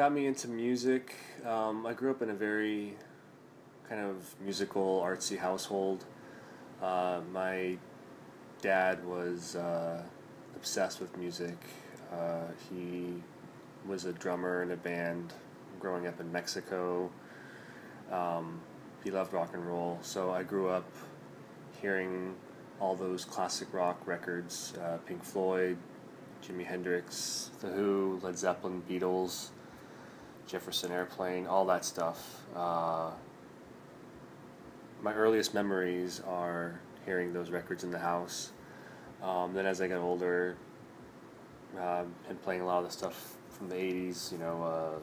Got me into music? Um, I grew up in a very kind of musical, artsy household. Uh, my dad was uh, obsessed with music. Uh, he was a drummer in a band growing up in Mexico. Um, he loved rock and roll, so I grew up hearing all those classic rock records uh, Pink Floyd, Jimi Hendrix, The Who, Led Zeppelin, Beatles, Jefferson Airplane, all that stuff. Uh, my earliest memories are hearing those records in the house. Um, then as I got older, uh, and playing a lot of the stuff from the 80s, you know, uh,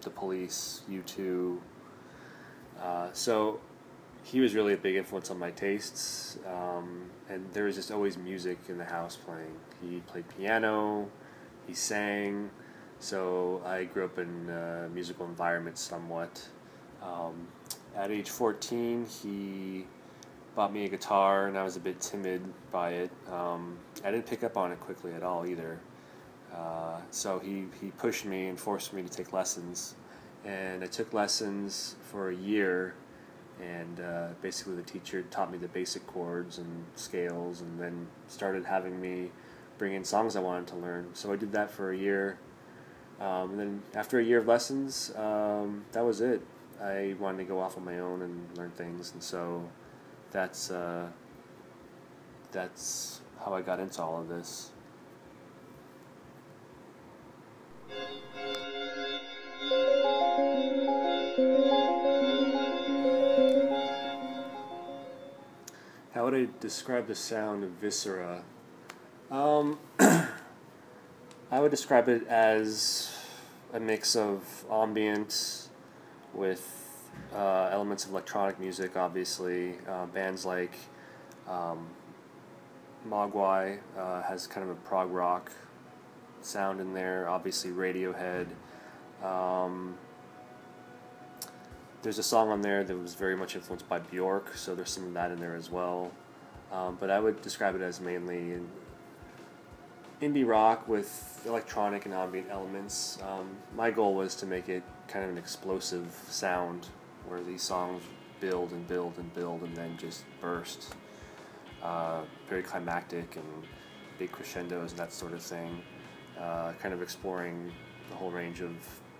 The Police, U2. Uh, so he was really a big influence on my tastes, um, and there was just always music in the house playing. He played piano, he sang, so I grew up in a musical environment somewhat. Um, at age 14, he bought me a guitar, and I was a bit timid by it. Um, I didn't pick up on it quickly at all either. Uh, so he, he pushed me and forced me to take lessons. And I took lessons for a year and uh, basically the teacher taught me the basic chords and scales and then started having me bring in songs I wanted to learn. So I did that for a year. Um, and then after a year of lessons, um, that was it. I wanted to go off on my own and learn things, and so that's uh, that's how I got into all of this. How would I describe the sound of Viscera? Um, I would describe it as a mix of ambient with uh, elements of electronic music, obviously. Uh, bands like um, Mogwai uh, has kind of a prog rock sound in there, obviously, Radiohead. Um, there's a song on there that was very much influenced by Bjork, so there's some of that in there as well. Um, but I would describe it as mainly indie rock with electronic and ambient elements. Um, my goal was to make it kind of an explosive sound where these songs build and build and build and then just burst. Uh, very climactic and big crescendos and that sort of thing. Uh, kind of exploring the whole range of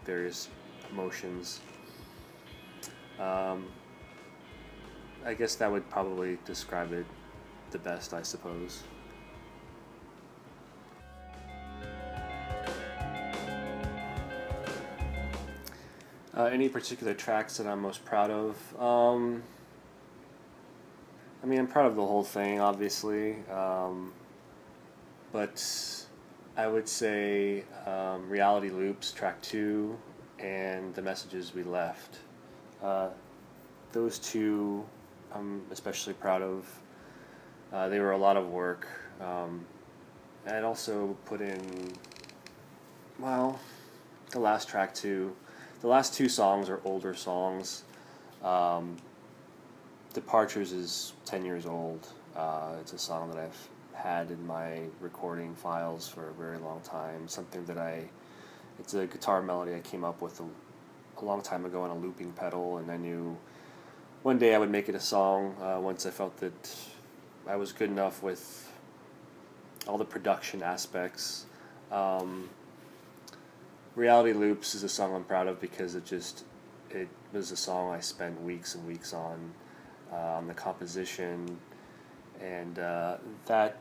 various emotions. Um, I guess that would probably describe it the best, I suppose. Uh, any particular tracks that I'm most proud of? Um, I mean, I'm proud of the whole thing, obviously, um, but I would say um, Reality Loops, track two, and The Messages We Left. Uh, those two I'm especially proud of. Uh, they were a lot of work. Um, I'd also put in, well, the last track too. The last two songs are older songs. Um, Departures is 10 years old. Uh, it's a song that I've had in my recording files for a very long time. Something that I, it's a guitar melody I came up with a, a long time ago on a looping pedal, and I knew one day I would make it a song uh, once I felt that I was good enough with all the production aspects. Um, Reality Loops is a song I'm proud of because it just it was a song I spent weeks and weeks on uh, on the composition and uh, that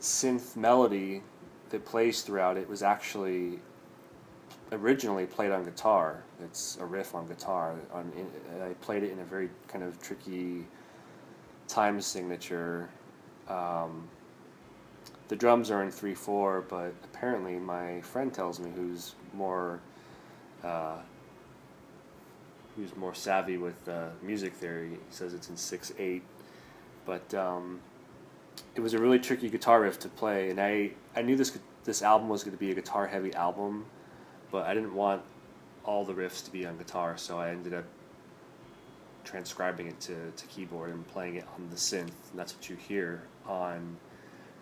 synth melody that plays throughout it was actually originally played on guitar. It's a riff on guitar. On I played it in a very kind of tricky time signature. Um, the drums are in three four, but apparently my friend tells me who's more uh, who's more savvy with uh, music theory he says it's in six eight. But um, it was a really tricky guitar riff to play, and I I knew this this album was going to be a guitar heavy album but I didn't want all the riffs to be on guitar, so I ended up transcribing it to, to keyboard and playing it on the synth. And that's what you hear on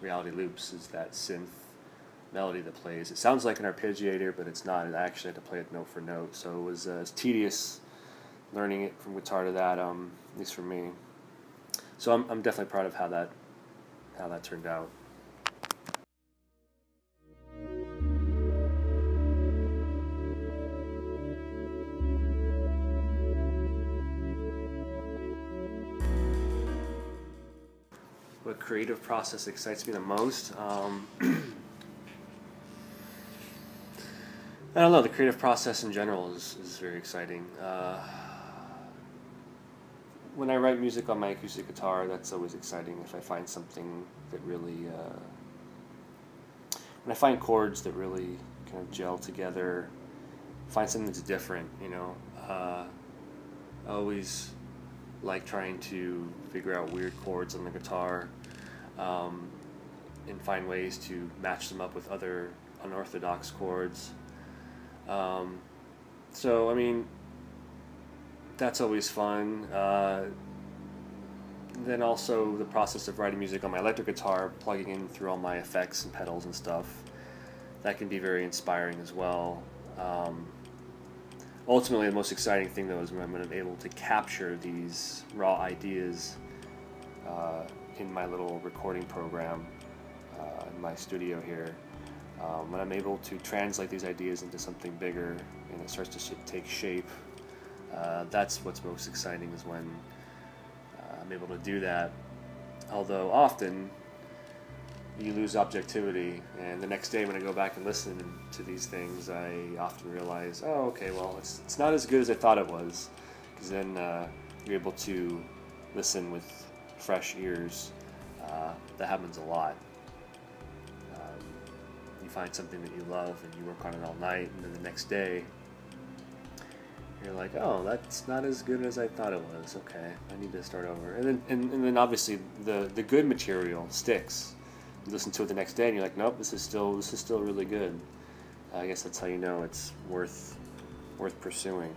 Reality Loops is that synth melody that plays. It sounds like an arpeggiator, but it's not. I actually had to play it note for note, so it was, uh, it was tedious learning it from guitar to that. Um, at least for me. So I'm I'm definitely proud of how that how that turned out. What creative process excites me the most? Um, I don't know. The creative process in general is, is very exciting. Uh, when I write music on my acoustic guitar, that's always exciting. If I find something that really, uh, when I find chords that really kind of gel together, find something that's different, you know. Uh, I always like trying to figure out weird chords on the guitar um, and find ways to match them up with other unorthodox chords. Um, so, I mean, that's always fun. Uh, then also the process of writing music on my electric guitar, plugging in through all my effects and pedals and stuff, that can be very inspiring as well. Um, ultimately, the most exciting thing though is when I'm able to capture these raw ideas uh, in my little recording program uh, in my studio here. Um, when I'm able to translate these ideas into something bigger and it starts to take shape uh, that's what's most exciting is when uh, I'm able to do that. Although often you lose objectivity, and the next day when I go back and listen to these things, I often realize, oh, okay, well, it's, it's not as good as I thought it was, because then uh, you're able to listen with fresh ears. Uh, that happens a lot. Um, you find something that you love and you work on it all night, and then the next day you're like, oh, that's not as good as I thought it was. Okay, I need to start over. And then, and, and then obviously the the good material sticks. You listen to it the next day, and you're like, nope, this is still this is still really good. I guess that's how you know it's worth worth pursuing.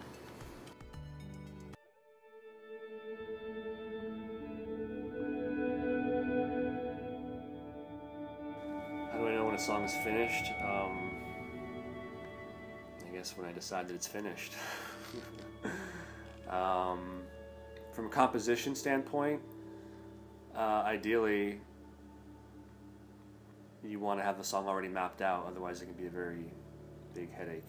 A song is finished? Um, I guess when I decide that it's finished. um, from a composition standpoint, uh, ideally, you want to have the song already mapped out. Otherwise, it can be a very big headache.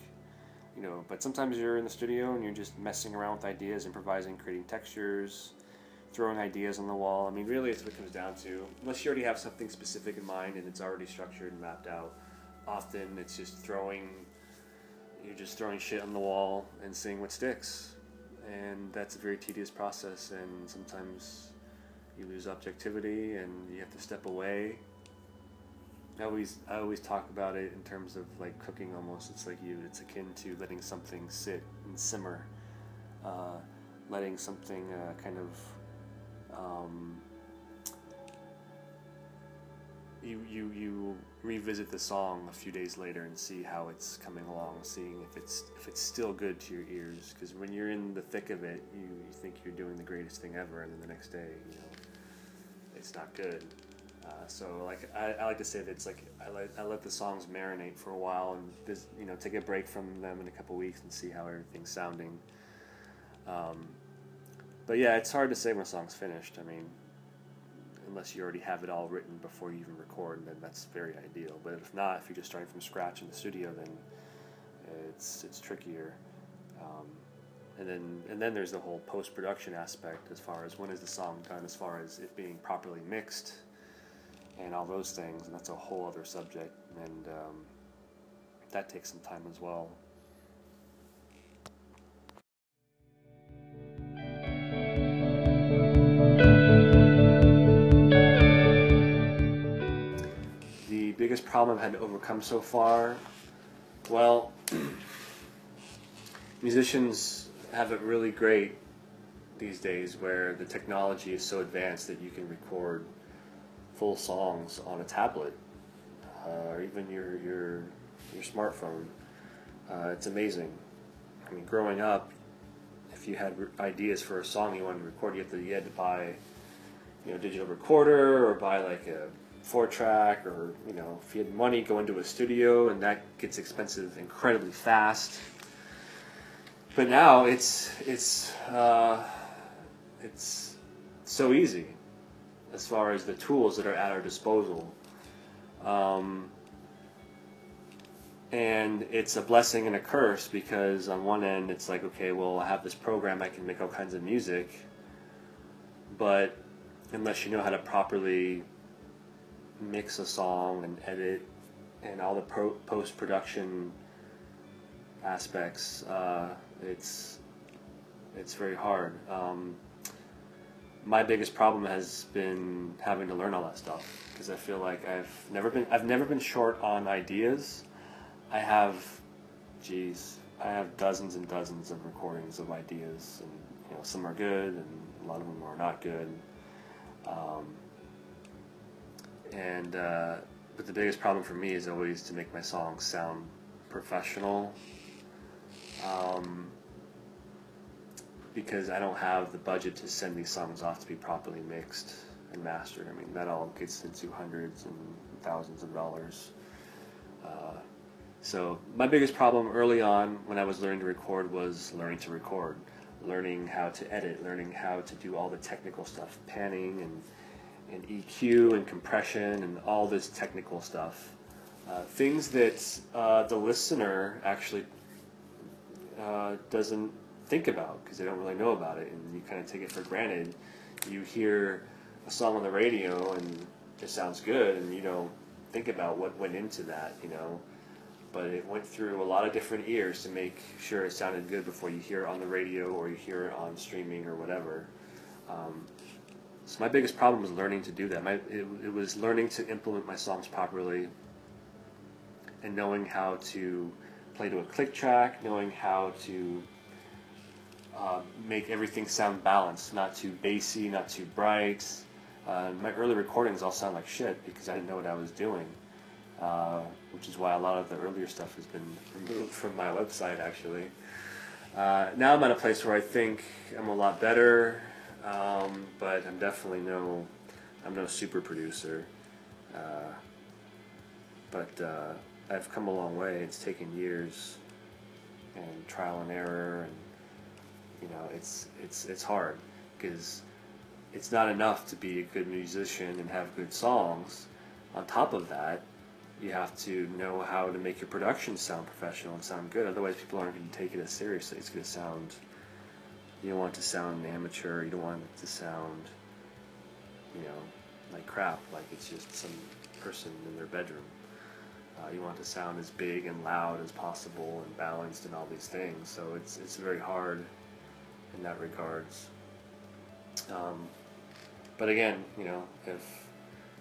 You know, but sometimes you're in the studio and you're just messing around with ideas, improvising, creating textures, throwing ideas on the wall. I mean, really, it's what it comes down to. Unless you already have something specific in mind and it's already structured and mapped out, often it's just throwing you're just throwing shit on the wall and seeing what sticks. And that's a very tedious process, and sometimes you lose objectivity and you have to step away. I always, I always talk about it in terms of like cooking almost. It's like you, it's akin to letting something sit and simmer, uh, letting something uh, kind of um, you, you, you revisit the song a few days later and see how it's coming along, seeing if it's if it's still good to your ears. Because when you're in the thick of it, you, you think you're doing the greatest thing ever, and then the next day, you know, it's not good. Uh, so like I, I like to say that it's like I let I let the songs marinate for a while and this, you know take a break from them in a couple weeks and see how everything's sounding. Um, but yeah, it's hard to say when a song's finished. I mean, unless you already have it all written before you even record, then that's very ideal. But if not, if you're just starting from scratch in the studio, then it's it's trickier. Um, and then and then there's the whole post production aspect as far as when is the song done, as far as it being properly mixed, and all those things. And that's a whole other subject, and um, that takes some time as well. Problem I've had to overcome so far? Well, musicians have it really great these days where the technology is so advanced that you can record full songs on a tablet uh, or even your, your, your smartphone. Uh, it's amazing. I mean, growing up, if you had ideas for a song you wanted to record, you had to, you had to buy you know, digital recorder or buy like a four track, or you know, if you had money, go into a studio, and that gets expensive incredibly fast. But now it's it's uh, it's so easy as far as the tools that are at our disposal. Um, and it's a blessing and a curse because on one end it's like okay well i have this program i can make all kinds of music but unless you know how to properly mix a song and edit and all the pro- post-production aspects uh, it's it's very hard um, my biggest problem has been having to learn all that stuff because i feel like i've never been i've never been short on ideas I have, geez, I have dozens and dozens of recordings of ideas, and you know some are good, and a lot of them are not good. Um, and uh, but the biggest problem for me is always to make my songs sound professional. Um, because I don't have the budget to send these songs off to be properly mixed and mastered. I mean, that all gets into hundreds and thousands of dollars. Uh, so my biggest problem early on when I was learning to record was learning to record, learning how to edit, learning how to do all the technical stuff, panning and and EQ and compression and all this technical stuff. Uh, things that uh, the listener actually uh, doesn't think about because they don't really know about it, and you kind of take it for granted. You hear a song on the radio and it sounds good, and you don't think about what went into that. You know, but it went through a lot of different ears to make sure it sounded good before you hear it on the radio or you hear it on streaming or whatever. Um, so my biggest problem was learning to do that. My, it, it was learning to implement my songs properly and knowing how to play to a click track, knowing how to uh, make everything sound balanced, not too bassy, not too bright. Uh, my early recordings all sound like shit because I didn't know what I was doing. Uh, which is why a lot of the earlier stuff has been removed from my website actually. Uh, now I'm at a place where I think I'm a lot better, um, but I'm definitely no, I'm no super producer. Uh, but uh, I've come a long way. It's taken years and trial and error, and you know, it's it's it's hard because it's not enough to be a good musician and have good songs. On top of that, you have to know how to make your production sound professional and sound good. Otherwise, people aren't going to take it as seriously. It's going to sound. You don't want it to sound amateur. You don't want it to sound, you know, like crap. Like it's just some person in their bedroom. Uh, you want it to sound as big and loud as possible and balanced and all these things. So it's it's very hard in that regards. Um, but again, you know, if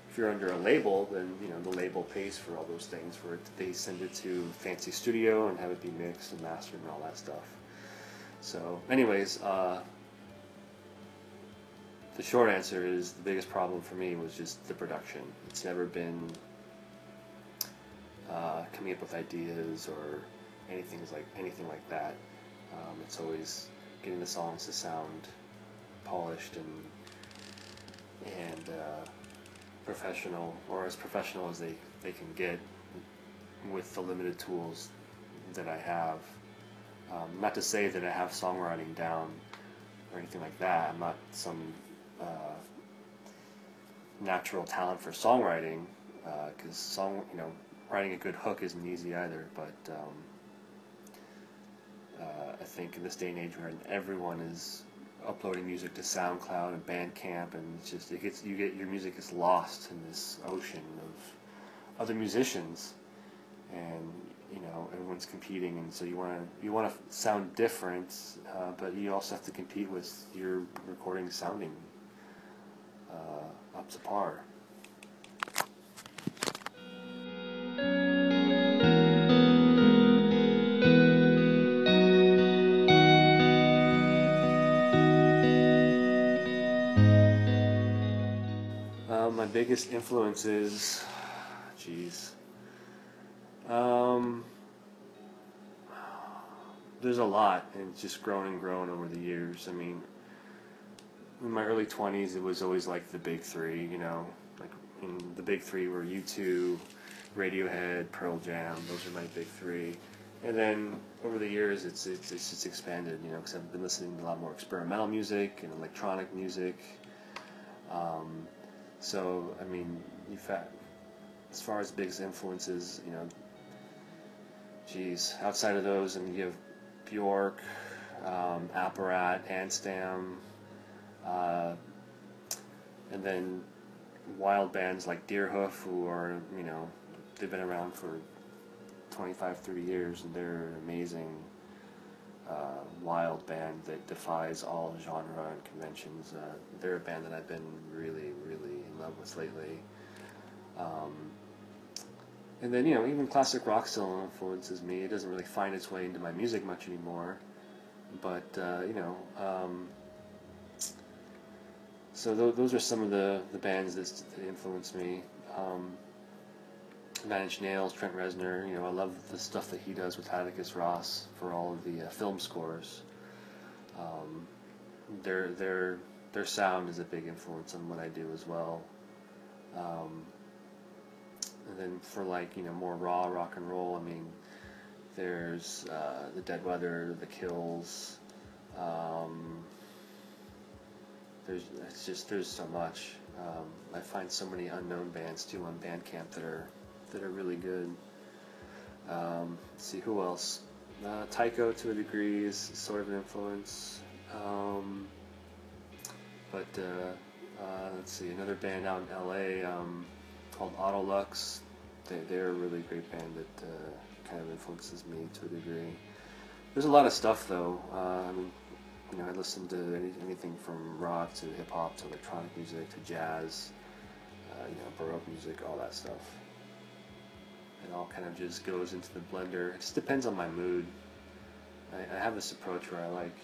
if you're under a label, then you know the label pays for all those things. For they send it to fancy studio and have it be mixed and mastered and all that stuff. So, anyways, uh, the short answer is the biggest problem for me was just the production. It's never been uh, coming up with ideas or anything like anything like that. Um, it's always getting the songs to sound polished and and uh, professional or as professional as they, they can get with the limited tools that I have. Um, not to say that I have songwriting down or anything like that. I'm not some uh, natural talent for songwriting because uh, song, you know, writing a good hook isn't easy either. But um, uh, I think in this day and age where everyone is uploading music to SoundCloud and Bandcamp, and it's just it gets you get your music is lost in this ocean of other musicians, and you know everyone's competing, and so you want to you want to sound different, uh, but you also have to compete with your recording sounding uh, up to par. My biggest influences, jeez. Um, there's a lot, and it's just grown and grown over the years. I mean, in my early 20s, it was always like the big three, you know, like the big three were U2, Radiohead, Pearl Jam. Those are my big three. And then over the years, it's it's, it's just expanded, you know, because I've been listening to a lot more experimental music and electronic music. Um, so I mean, you've had, as far as biggest influences, you know, geez, outside of those, mean, you have Bjork, um, Apparat, Anstam, uh, and then wild bands like Deerhoof, who are, you know, they've been around for 25, 30 years, and they're an amazing uh, wild band that defies all genre and conventions. Uh, they're a band that I've been really, really in love with lately. Um, and then, you know, even classic rock still influences me. It doesn't really find its way into my music much anymore. But, uh, you know, um, so th- those are some of the, the bands that, that me. Um, Nine Inch Nails, Trent Reznor. You know, I love the stuff that he does with Atticus Ross for all of the uh, film scores. Um, their their their sound is a big influence on what I do as well. Um, and then for like you know more raw rock and roll, I mean, there's uh, the Dead Weather, the Kills. Um, there's it's just there's so much. Um, I find so many unknown bands too on Bandcamp that are that are really good. Um, let's see who else. Uh, Tycho to a degree is sort of an influence. Um, but uh, uh, let's see another band out in LA um, called Autolux. They, they're a really great band that uh, kind of influences me to a degree. There's a lot of stuff though. Uh, I mean, you know, I listen to any, anything from rock to hip hop to electronic music to jazz, uh, you know, baroque music, all that stuff. It all kind of just goes into the blender. It just depends on my mood. I, I have this approach where I like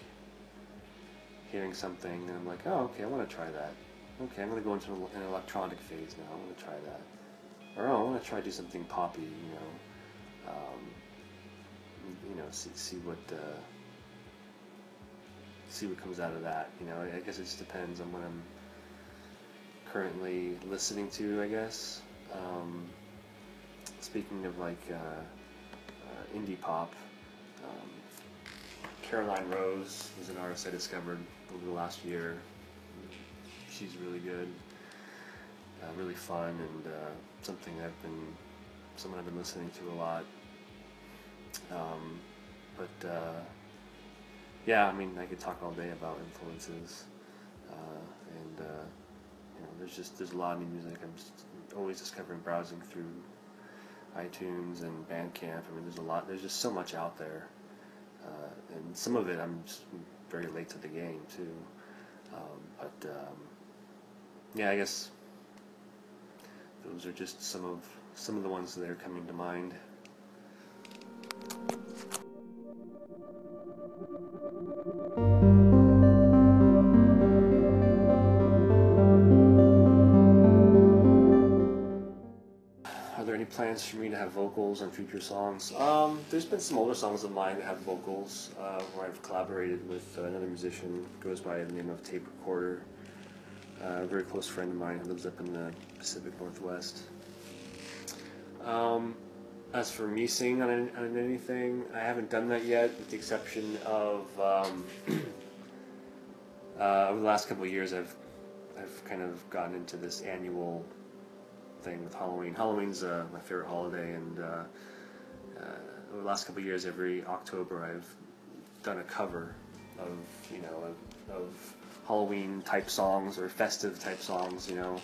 hearing something and I'm like, oh, okay, I want to try that. Okay, I'm going to go into an electronic phase now. I'm going to try that. Or oh, I want to try to do something poppy, you know. Um, you know, see see what. Uh, see what comes out of that. You know, I guess it just depends on what I'm currently listening to. I guess. Um, speaking of like uh, uh, indie pop, um, Caroline Rose is an artist I discovered over the last year. She's really good, uh, really fun, and uh, something I've been, someone I've been listening to a lot. Um, but uh, yeah, I mean, I could talk all day about influences, uh, and uh, you know, there's just there's a lot of new music. I'm just always discovering, browsing through iTunes and Bandcamp. I mean, there's a lot. There's just so much out there, uh, and some of it I'm just very late to the game too. Um, but um, yeah, I guess those are just some of some of the ones that are coming to mind. Are there any plans for me to have vocals on future songs? Um, there's been some older songs of mine that have vocals uh, where I've collaborated with another musician, goes by the name of Tape Recorder. A very close friend of mine who lives up in the Pacific Northwest. Um, as for me singing on, on anything, I haven't done that yet, with the exception of um, uh, over the last couple of years, I've I've kind of gotten into this annual thing with Halloween. Halloween's uh, my favorite holiday, and uh, uh, over the last couple of years, every October, I've done a cover of you know of, of Halloween type songs or festive type songs, you know,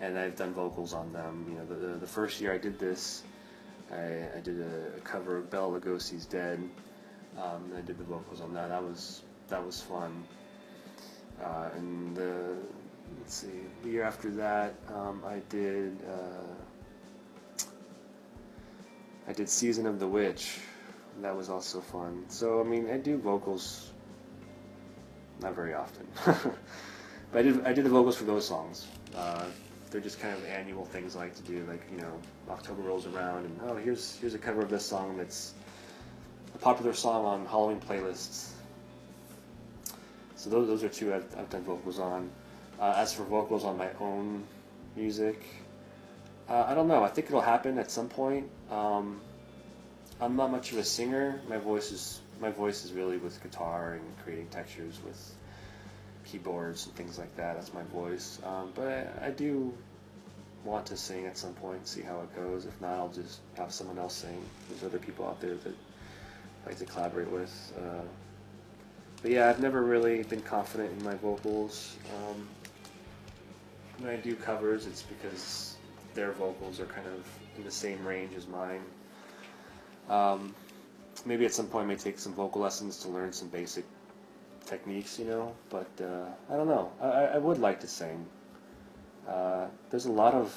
and I've done vocals on them. You know, the the, the first year I did this, I, I did a, a cover of Bela Lugosi's "Dead." Um, I did the vocals on that. That was that was fun. Uh, and the let's see, the year after that, um, I did uh, I did "Season of the Witch." That was also fun. So I mean, I do vocals not very often, but I did I did the vocals for those songs. Uh, they're just kind of annual things I like to do. Like you know, October rolls around, and oh, here's here's a cover of this song that's a popular song on Halloween playlists. So those, those are two I've, I've done vocals on. Uh, as for vocals on my own music, Uh, I don't know. I think it'll happen at some point. Um, I'm not much of a singer. My voice is my voice is really with guitar and creating textures with keyboards and things like that. That's my voice. Um, but I, I do want to sing at some point, see how it goes. If not, I'll just have someone else sing. There's other people out there that I like to collaborate with. Uh, but yeah, I've never really been confident in my vocals. Um, when I do covers, it's because their vocals are kind of in the same range as mine. Um, maybe at some point I may take some vocal lessons to learn some basic techniques, you know. But uh, I don't know. I, I would like to sing. Uh, there's a lot of.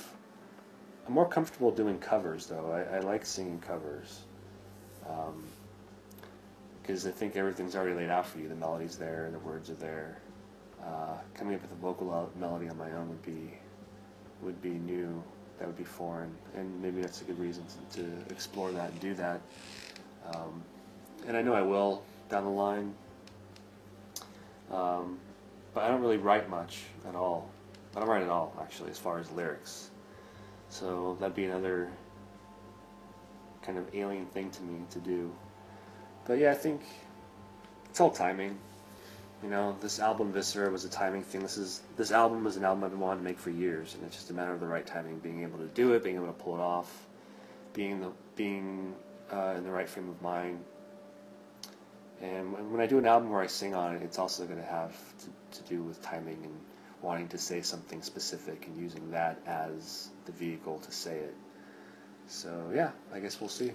I'm more comfortable doing covers though. I, I like singing covers. Because I think everything's already laid out for you. The melody's there, the words are there. Uh, coming up with a vocal melody on my own would be would be new. That would be foreign, and maybe that's a good reason to, to explore that and do that. Um, and I know I will down the line. Um, but I don't really write much at all. I don't write at all, actually, as far as lyrics. So that'd be another kind of alien thing to me to do. But yeah, I think it's all timing. You know, this album Viscera was a timing thing. This is this album was an album I've been wanting to make for years, and it's just a matter of the right timing, being able to do it, being able to pull it off, being the being uh, in the right frame of mind. And when I do an album where I sing on it, it's also going to have to, to do with timing and wanting to say something specific and using that as the vehicle to say it. So yeah, I guess we'll see.